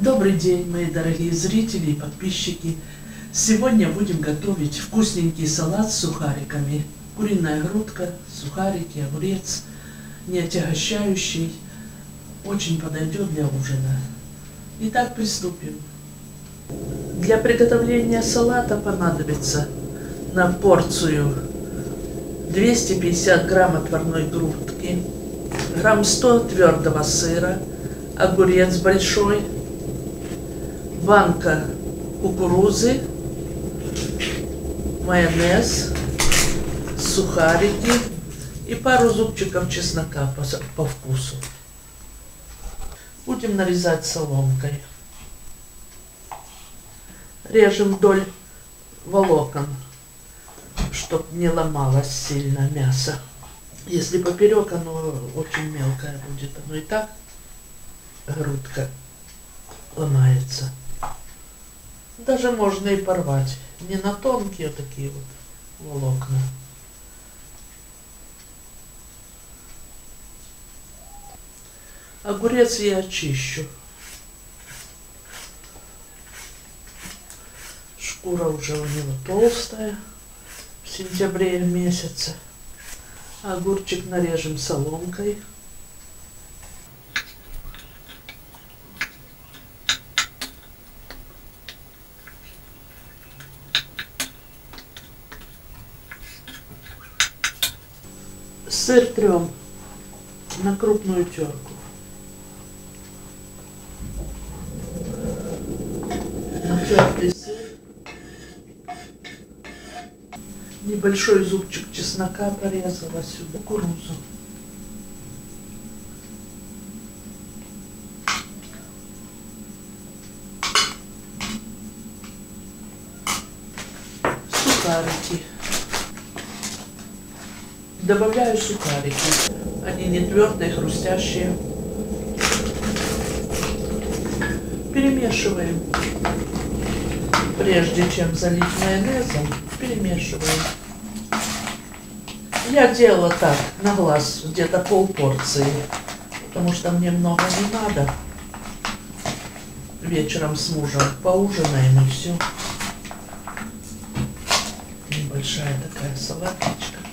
Добрый день, мои дорогие зрители и подписчики. Сегодня будем готовить вкусненький салат с сухариками. Куриная грудка, сухарики, огурец, не отягощающий. Очень подойдет для ужина. Итак, приступим. Для приготовления салата понадобится на порцию 250 грамм отварной грудки, грамм 100 твердого сыра, огурец большой, банка кукурузы, майонез, сухарики и пару зубчиков чеснока по, по вкусу. Будем нарезать соломкой. Режем вдоль волокон, чтобы не ломалось сильно мясо. Если поперек, оно очень мелкое будет. Оно и так грудка ломается. Даже можно и порвать. Не на тонкие такие вот волокна. Огурец я очищу. Шкура уже у него толстая в сентябре месяце. Огурчик нарежем соломкой. Сыр трем на крупную терку. Натертый сыр. Небольшой зубчик чеснока порезала сюда, кукурузу. Сухарики. Добавляю сухарики. Они не твердые, хрустящие. Перемешиваем. Прежде чем залить майонезом, перемешиваем. Я делала так, на глаз, где-то пол порции, потому что мне много не надо. Вечером с мужем поужинаем и все. Небольшая такая салаточка.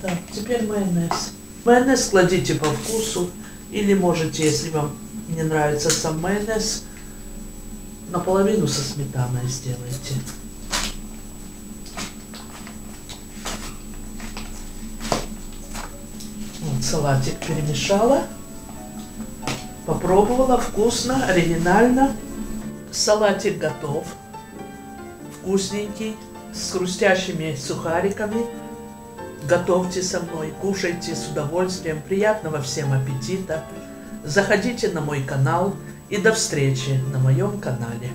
Так, теперь майонез. Майонез кладите по вкусу. Или можете, если вам не нравится сам майонез, наполовину со сметаной сделайте. Вот салатик перемешала. Попробовала, вкусно, оригинально. Салатик готов. Вкусненький, с хрустящими сухариками. Готовьте со мной, кушайте с удовольствием. Приятного всем аппетита. Заходите на мой канал и до встречи на моем канале.